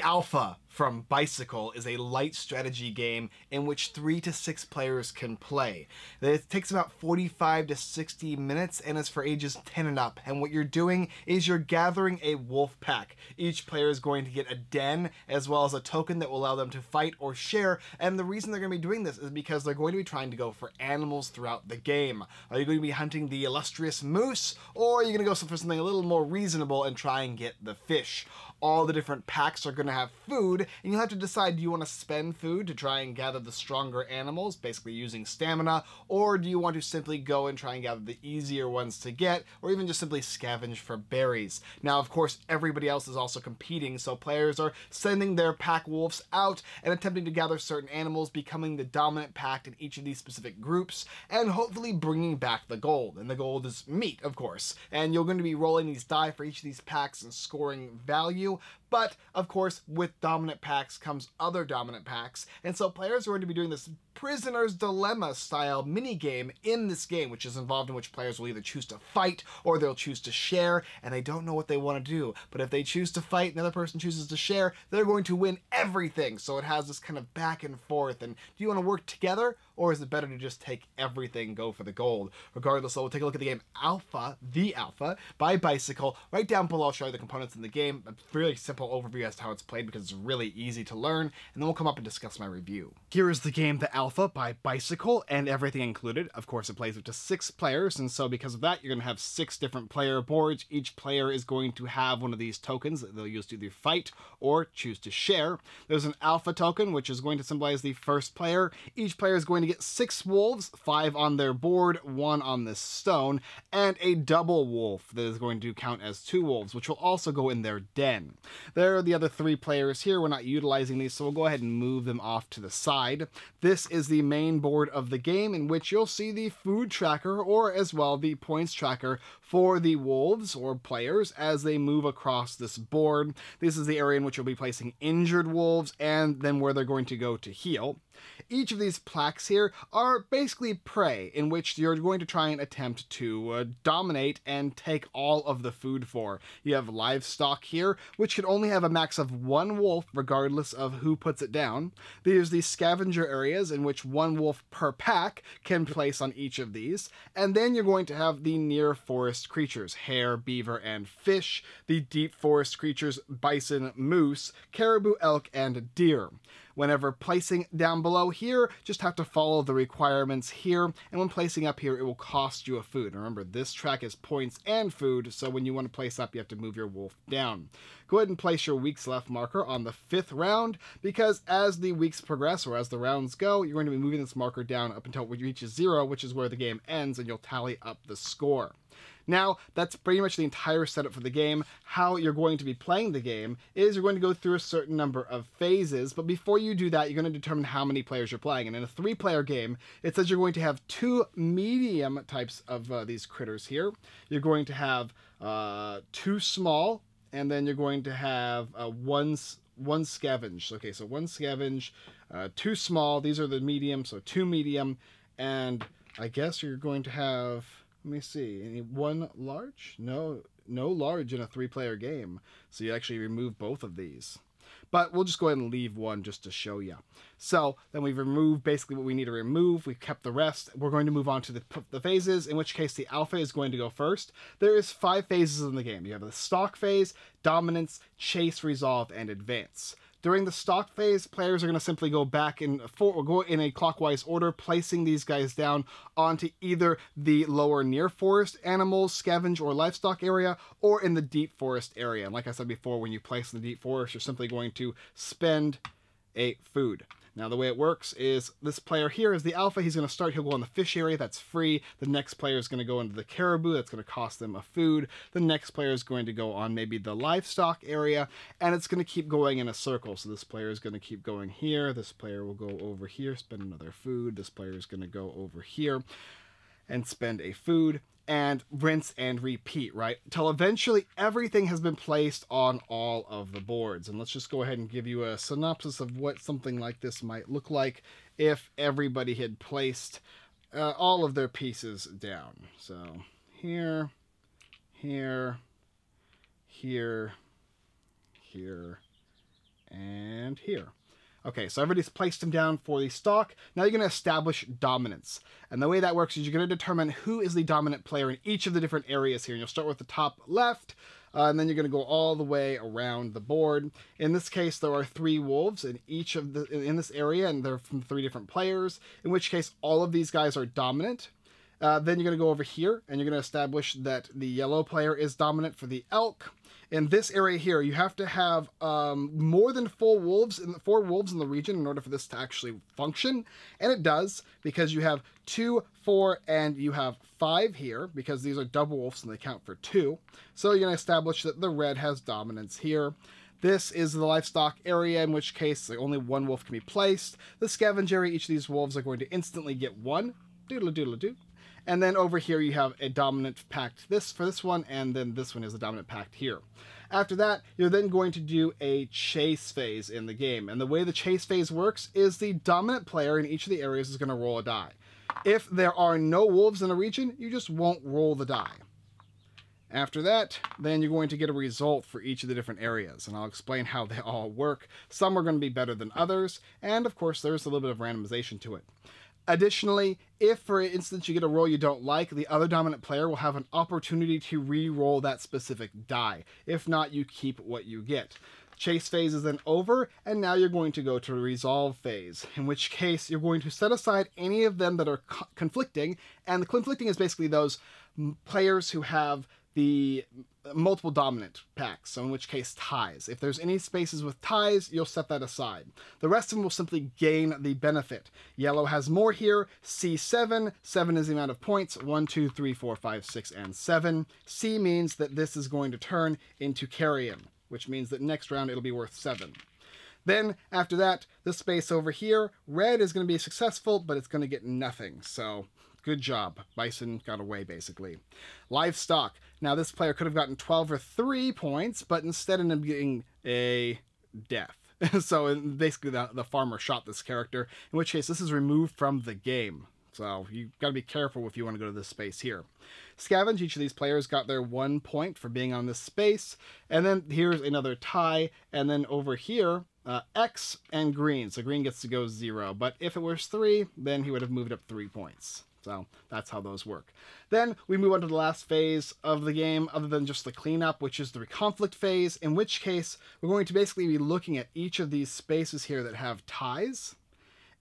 Alpha from Bicycle is a light strategy game in which three to six players can play. It takes about 45 to 60 minutes and is for ages 10 and up. And what you're doing is you're gathering a wolf pack. Each player is going to get a den as well as a token that will allow them to fight or share. And the reason they're going to be doing this is because they're going to be trying to go for animals throughout the game. Are you going to be hunting the illustrious moose or are you going to go for something a little more reasonable and try and get the fish? all the different packs are going to have food, and you'll have to decide do you want to spend food to try and gather the stronger animals, basically using stamina, or do you want to simply go and try and gather the easier ones to get, or even just simply scavenge for berries. Now, of course, everybody else is also competing, so players are sending their pack wolves out and attempting to gather certain animals, becoming the dominant pack in each of these specific groups, and hopefully bringing back the gold. And the gold is meat, of course, and you're going to be rolling these die for each of these packs and scoring value but of course, with dominant packs comes other dominant packs, and so players are going to be doing this prisoner's dilemma style mini game in this game, which is involved in which players will either choose to fight or they'll choose to share, and they don't know what they want to do. But if they choose to fight and the other person chooses to share, they're going to win everything. So it has this kind of back and forth. And do you want to work together, or is it better to just take everything, go for the gold? Regardless, so we'll take a look at the game Alpha, the Alpha, by Bicycle. Right down below, I'll show you the components in the game. A really simple overview as to how it's played because it's really easy to learn, and then we'll come up and discuss my review. Here is the game, the Alpha by Bicycle, and everything included. Of course, it plays up to six players, and so because of that, you're going to have six different player boards. Each player is going to have one of these tokens that they'll use to either fight or choose to share. There's an Alpha token, which is going to symbolize the first player. Each player is going to get six wolves, five on their board, one on this stone, and a double wolf that is going to count as two wolves, which will also go in their den. There are the other three players here. Not utilizing these, so we'll go ahead and move them off to the side. This is the main board of the game in which you'll see the food tracker or as well the points tracker for the wolves or players as they move across this board. This is the area in which you'll be placing injured wolves and then where they're going to go to heal. Each of these plaques here are basically prey in which you're going to try and attempt to uh, dominate and take all of the food for. You have livestock here, which can only have a max of one wolf regardless of who puts it down. There's the scavenger areas in which one wolf per pack can place on each of these. And then you're going to have the near forest creatures, hare, beaver, and fish, the deep forest creatures, bison, moose, caribou, elk, and deer. Whenever placing down below here, just have to follow the requirements here. And when placing up here, it will cost you a food. Remember, this track is points and food, so when you want to place up, you have to move your wolf down. Go ahead and place your weeks left marker on the fifth round, because as the weeks progress, or as the rounds go, you're going to be moving this marker down up until it reaches zero, which is where the game ends, and you'll tally up the score. Now, that's pretty much the entire setup for the game. How you're going to be playing the game is you're going to go through a certain number of phases, but before you do that, you're going to determine how many players you're playing. And in a three player game, it says you're going to have two medium types of uh, these critters here. You're going to have uh, two small, and then you're going to have uh, one, one scavenge. Okay, so one scavenge, uh, two small, these are the medium, so two medium, and I guess you're going to have let me see. Any one large? No, no large in a three-player game. So you actually remove both of these. But we'll just go ahead and leave one just to show you. So then we've removed basically what we need to remove. We've kept the rest. We're going to move on to the, the phases, in which case the alpha is going to go first. There is five phases in the game. You have the stock phase, dominance, chase, resolve, and advance. During the stock phase, players are going to simply go back in for, go in a clockwise order, placing these guys down onto either the lower near forest animals, scavenge, or livestock area, or in the deep forest area. And like I said before, when you place in the deep forest, you're simply going to spend a food. Now the way it works is this player here is the alpha. He's going to start, he'll go on the fish area, that's free. The next player is going to go into the caribou, that's going to cost them a food. The next player is going to go on maybe the livestock area, and it's going to keep going in a circle. So this player is going to keep going here, this player will go over here, spend another food, this player is going to go over here and spend a food and rinse and repeat, right? Till eventually everything has been placed on all of the boards. And let's just go ahead and give you a synopsis of what something like this might look like if everybody had placed uh, all of their pieces down. So here, here, here, here, and here. Okay, so everybody's placed them down for the stock. Now you're going to establish dominance. And the way that works is you're going to determine who is the dominant player in each of the different areas here. And you'll start with the top left, uh, and then you're going to go all the way around the board. In this case, there are three wolves in each of the in this area, and they're from three different players. In which case, all of these guys are dominant. Uh, then you're going to go over here, and you're going to establish that the yellow player is dominant for the elk in this area here, you have to have um, more than four wolves in the, four wolves in the region in order for this to actually function, and it does because you have two, four, and you have five here because these are double wolves and they count for two. So you're to establish that the red has dominance here. This is the livestock area, in which case only one wolf can be placed. The scavenge area, each of these wolves are going to instantly get one. Doodle doodle doo. And then over here you have a dominant pact this for this one, and then this one is a dominant pact here. After that, you're then going to do a chase phase in the game. And the way the chase phase works is the dominant player in each of the areas is going to roll a die. If there are no wolves in a region, you just won't roll the die. After that, then you're going to get a result for each of the different areas, and I'll explain how they all work. Some are going to be better than others, and of course there's a little bit of randomization to it. Additionally, if for instance you get a roll you don't like, the other dominant player will have an opportunity to re-roll that specific die. If not, you keep what you get. Chase phase is then over, and now you're going to go to resolve phase, in which case you're going to set aside any of them that are co conflicting, and the conflicting is basically those players who have the multiple dominant packs, so in which case ties. If there's any spaces with ties, you'll set that aside. The rest of them will simply gain the benefit. Yellow has more here, C7, 7 is the amount of points, 1, 2, 3, 4, 5, 6, and 7. C means that this is going to turn into carrion, which means that next round it'll be worth 7. Then, after that, the space over here, red is going to be successful, but it's going to get nothing, so Good job. Bison got away, basically. Livestock. Now, this player could have gotten 12 or 3 points, but instead ended up getting a death. so basically, the, the farmer shot this character, in which case this is removed from the game. So you got to be careful if you want to go to this space here. Scavenge, each of these players got their one point for being on this space. And then here's another tie. And then over here, uh, X and green. So green gets to go zero. But if it was three, then he would have moved up three points. So that's how those work. Then we move on to the last phase of the game, other than just the cleanup, which is the conflict phase, in which case we're going to basically be looking at each of these spaces here that have ties,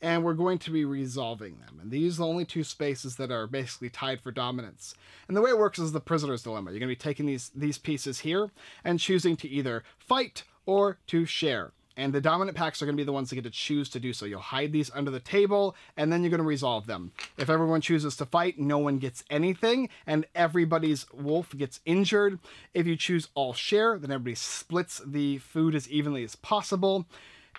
and we're going to be resolving them. And these are the only two spaces that are basically tied for dominance. And the way it works is the prisoner's dilemma. You're going to be taking these, these pieces here and choosing to either fight or to share and the dominant packs are going to be the ones that get to choose to do so. You'll hide these under the table, and then you're going to resolve them. If everyone chooses to fight, no one gets anything, and everybody's wolf gets injured. If you choose all share, then everybody splits the food as evenly as possible.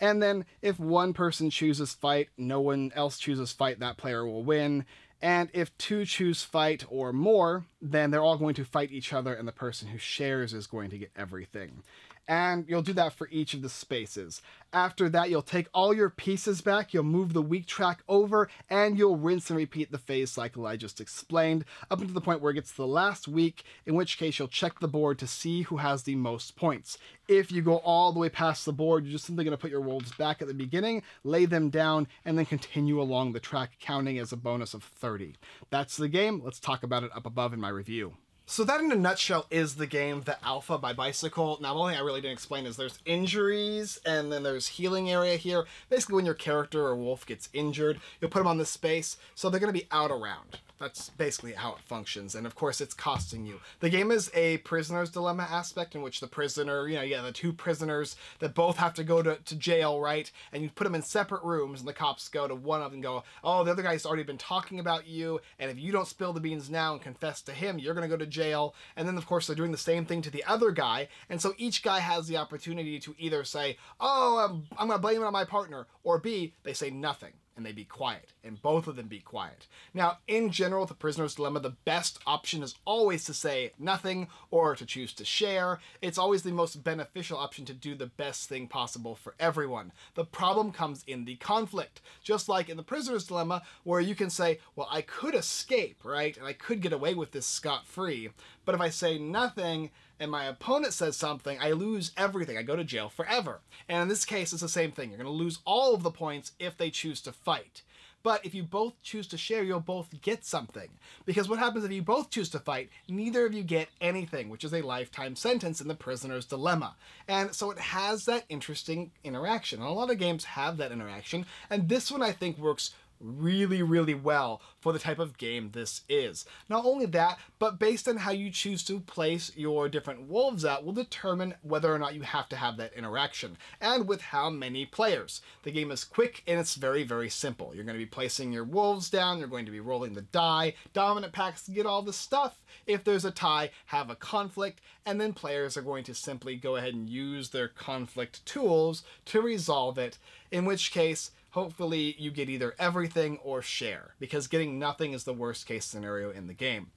And then if one person chooses fight, no one else chooses fight, that player will win. And if two choose fight or more, then they're all going to fight each other, and the person who shares is going to get everything and you'll do that for each of the spaces. After that, you'll take all your pieces back, you'll move the week track over, and you'll rinse and repeat the phase cycle I just explained, up until the point where it gets to the last week, in which case you'll check the board to see who has the most points. If you go all the way past the board, you're just simply going to put your wolves back at the beginning, lay them down, and then continue along the track, counting as a bonus of 30. That's the game. Let's talk about it up above in my review. So that in a nutshell is the game, The Alpha by Bicycle. Now, the only thing I really didn't explain is there's injuries, and then there's healing area here. Basically, when your character or wolf gets injured, you'll put them on this space, so they're going to be out around. That's basically how it functions, and of course it's costing you. The game is a prisoner's dilemma aspect in which the prisoner, you know, yeah, the two prisoners that both have to go to, to jail, right? And you put them in separate rooms, and the cops go to one of them go, oh, the other guy's already been talking about you, and if you don't spill the beans now and confess to him, you're gonna go to jail. And then, of course, they're doing the same thing to the other guy, and so each guy has the opportunity to either say, oh, I'm, I'm gonna blame it on my partner, or B, they say nothing and they be quiet, and both of them be quiet. Now, in general, the prisoner's dilemma, the best option is always to say nothing or to choose to share. It's always the most beneficial option to do the best thing possible for everyone. The problem comes in the conflict, just like in the prisoner's dilemma, where you can say, well, I could escape, right? And I could get away with this scot-free, but if I say nothing, and my opponent says something, I lose everything. I go to jail forever. And in this case, it's the same thing. You're going to lose all of the points if they choose to fight. But if you both choose to share, you'll both get something. Because what happens if you both choose to fight, neither of you get anything, which is a lifetime sentence in the prisoner's dilemma. And so it has that interesting interaction. And a lot of games have that interaction, and this one I think works really, really well for the type of game this is. Not only that, but based on how you choose to place your different wolves out will determine whether or not you have to have that interaction, and with how many players. The game is quick and it's very, very simple. You're going to be placing your wolves down, you're going to be rolling the die, dominant packs get all the stuff. If there's a tie, have a conflict, and then players are going to simply go ahead and use their conflict tools to resolve it, in which case hopefully you get either everything or share, because getting nothing is the worst case scenario in the game.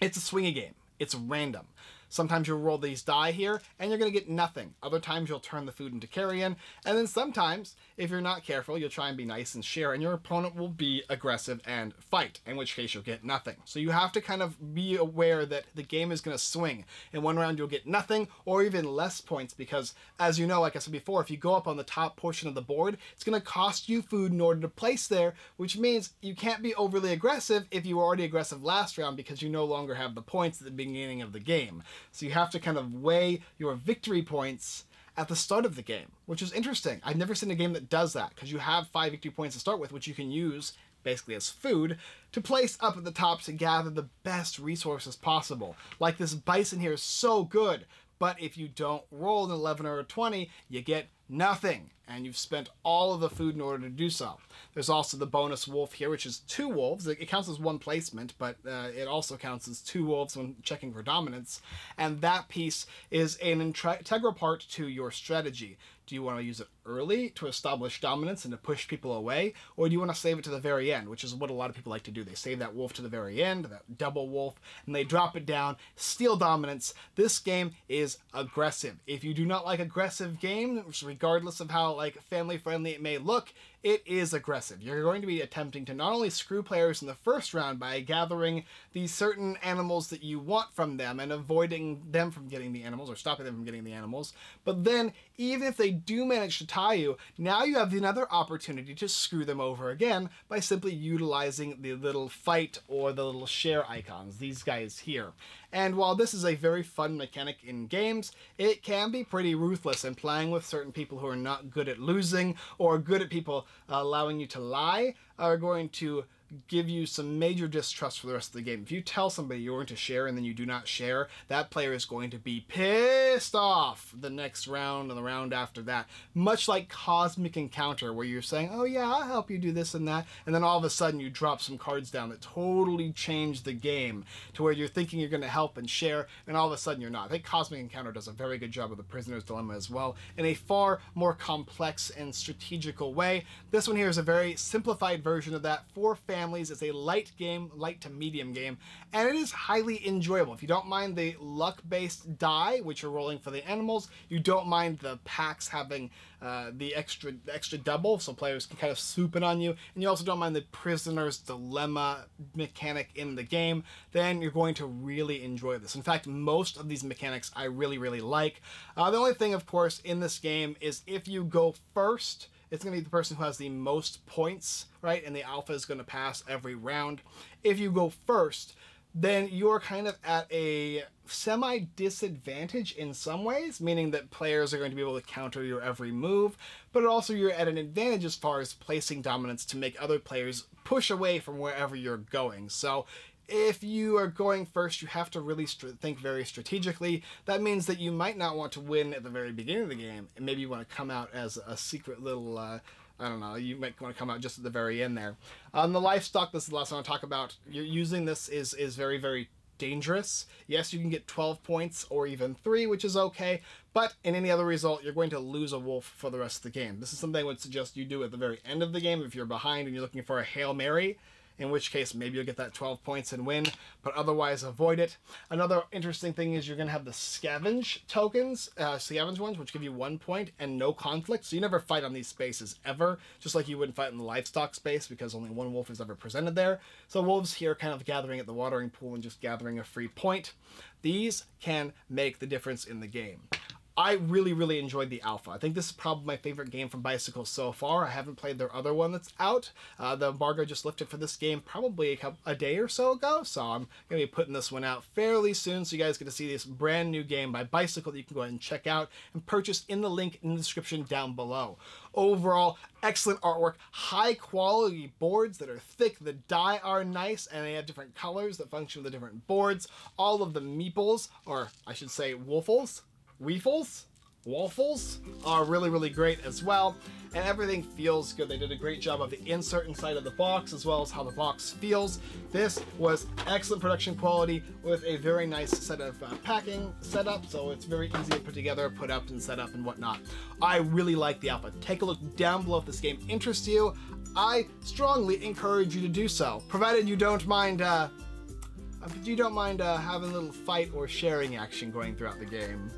It's a swingy game. It's random. Sometimes you'll roll these die here and you're going to get nothing. Other times you'll turn the food into carrion. And then sometimes, if you're not careful, you'll try and be nice and share and your opponent will be aggressive and fight, in which case you'll get nothing. So you have to kind of be aware that the game is going to swing. In one round you'll get nothing or even less points because, as you know, like I said before, if you go up on the top portion of the board, it's going to cost you food in order to place there, which means you can't be overly aggressive if you were already aggressive last round because you no longer have the points at the beginning of the game. So you have to kind of weigh your victory points at the start of the game, which is interesting. I've never seen a game that does that because you have five victory points to start with, which you can use basically as food to place up at the top to gather the best resources possible. Like this bison here is so good, but if you don't roll an 11 or a 20, you get nothing, and you've spent all of the food in order to do so. There's also the bonus wolf here, which is two wolves. It, counts as one placement, but uh, it also counts as two wolves when checking for dominance. And that piece is an integral part to your strategy. Do you want to use it early to establish dominance and to push people away, or do you want to save it to the very end, which is what a lot of people like to do? They save that wolf to the very end, that double wolf, and they drop it down, steal dominance. This game is aggressive. If you do not like aggressive games, regardless of how like family friendly it may look, it is aggressive. You're going to be attempting to not only screw players in the first round by gathering these certain animals that you want from them and avoiding them from getting the animals or stopping them from getting the animals, but then even if they do manage to tie you, now you have another opportunity to screw them over again by simply utilizing the little fight or the little share icons, these guys here. And while this is a very fun mechanic in games, it can be pretty ruthless in playing with certain people who are not good at losing or good at people uh, allowing you to lie are going to give you some major distrust for the rest of the game. If you tell somebody you're going to share and then you do not share, that player is going to be pissed off the next round and the round after that. Much like Cosmic Encounter, where you're saying, oh yeah, I'll help you do this and that, and then all of a sudden you drop some cards down that totally change the game to where you're thinking you're going to help and share, and all of a sudden you're not. I think Cosmic Encounter does a very good job of the Prisoner's Dilemma as well, in a far more complex and strategical way. This one here is a very simplified version of that for fans families. It's a light game, light to medium game, and it is highly enjoyable. If you don't mind the luck-based die, which you're rolling for the animals, you don't mind the packs having uh, the extra extra double, so players can kind of swoop in on you, and you also don't mind the prisoner's dilemma mechanic in the game, then you're going to really enjoy this. In fact, most of these mechanics I really, really like. Uh, the only thing, of course, in this game is if you go first, it's going to be the person who has the most points, right? And the alpha is going to pass every round. If you go first, then you're kind of at a semi disadvantage in some ways, meaning that players are going to be able to counter your every move, but also you're at an advantage as far as placing dominance to make other players push away from wherever you're going. So if you are going first, you have to really think very strategically. That means that you might not want to win at the very beginning of the game, and maybe you want to come out as a secret little. Uh, I don't know. You might want to come out just at the very end there. On the livestock, this is the last one I talk about. You're using this is is very very dangerous. Yes, you can get 12 points or even 3, which is okay, but in any other result, you're going to lose a wolf for the rest of the game. This is something I would suggest you do at the very end of the game if you're behind and you're looking for a Hail Mary in which case maybe you'll get that 12 points and win, but otherwise avoid it. Another interesting thing is you're going to have the scavenge tokens, uh, scavenge ones, which give you one point and no conflict. So you never fight on these spaces ever, just like you wouldn't fight in the livestock space because only one wolf is ever presented there. So wolves here kind of gathering at the watering pool and just gathering a free point. These can make the difference in the game. I really, really enjoyed the alpha. I think this is probably my favorite game from Bicycle so far. I haven't played their other one that's out. Uh, the embargo just lifted for this game probably a, couple, a day or so ago, so I'm going to be putting this one out fairly soon so you guys get to see this brand new game by Bicycle that you can go ahead and check out and purchase in the link in the description down below. Overall, excellent artwork, high quality boards that are thick, the die are nice, and they have different colors that function with the different boards. All of the meeples, or I should say woofles, Weefles? Waffles are really, really great as well, and everything feels good. They did a great job of the insert inside of the box as well as how the box feels. This was excellent production quality with a very nice set of uh, packing setup, so it's very easy to put together, put up, and set up and whatnot. I really like the alpha. Take a look down below if this game interests you. I strongly encourage you to do so, provided you don't mind uh, you don't mind uh, having a little fight or sharing action going throughout the game.